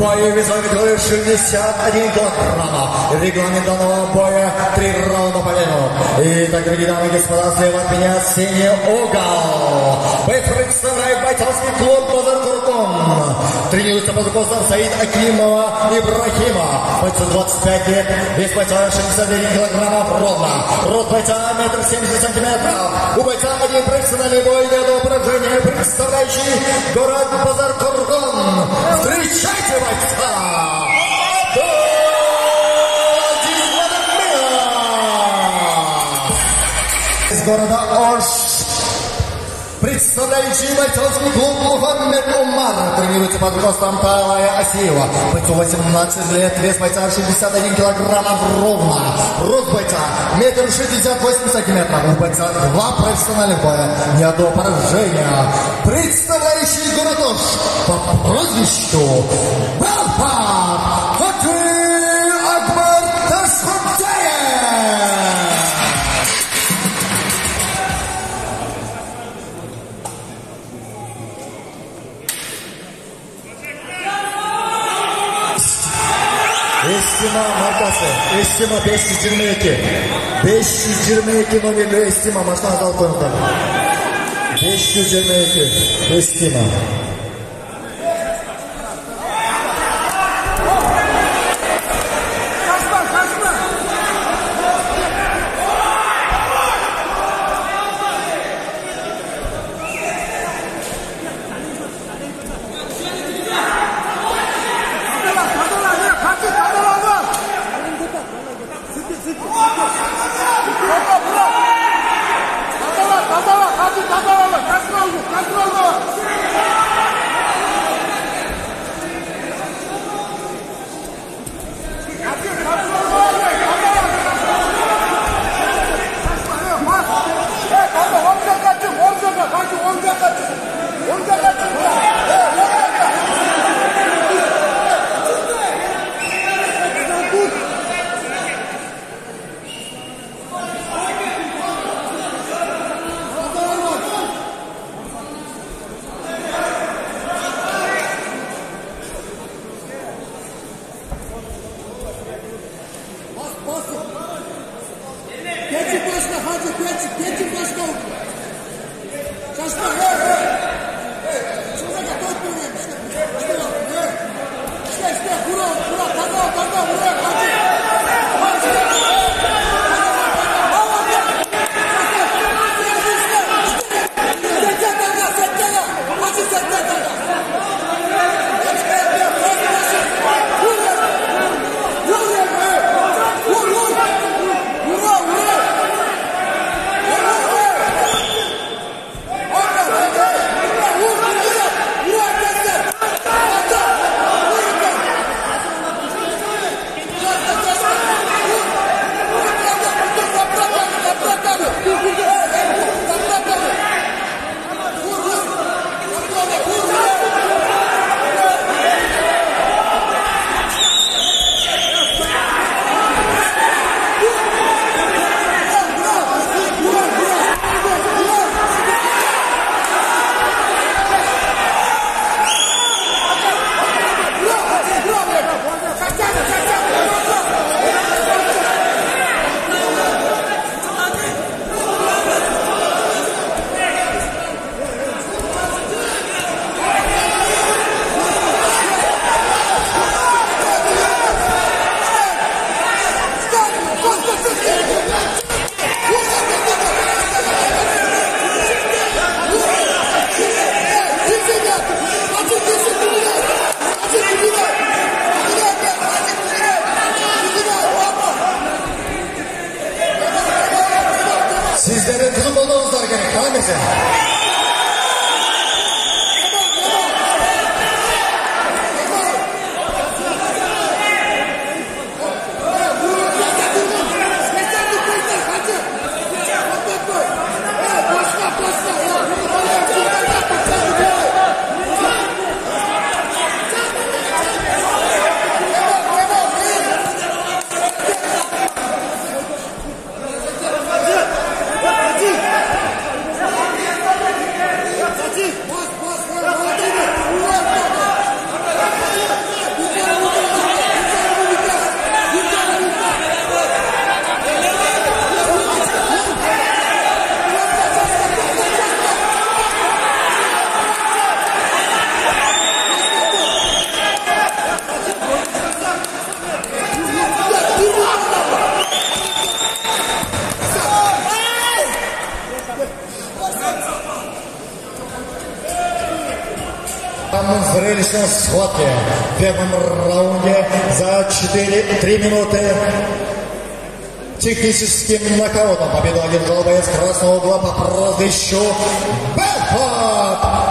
бою весовой категории 61 килограмма. Регламент данного боя 3 раунда по победу. Итак, дорогие дамы и господа, слева от меня синий угол. Бой представляет бойцовский клуб Базар Куркун. Тренируется под руководством Саид Акимова Ибрахима. Бойцу 25 лет, вес бойца 61 килограмма ровно. Рост бойца метр семьдесят сантиметров. У бойца один профессиональный бой до поражения, представляющий город Базар Кургон. Встречайте бойца! Из города Ош представляющий бойцовский клуб Мухаммед Умар. Под руководством Талая Асиева. Бойцу 18 лет, вес бойца 61 килограмма ровно. Рост бойца метр шестьдесят восемь сантиметров. У бойца два профессиональных боя, ни одного поражения. Представляющий город Ош по прозвищу Белпа Estima markası. Estima 522. 522 numarlı Estima maçtan azal konuda. 522 Estima. Sizlere kızım olmanız gerek hanımefendi. Этом зрелищном схватке. В первом раунде за 4, 3 минуты. Техническим нокаутом победу одержал боец красного угла по прозвищу Бэффорд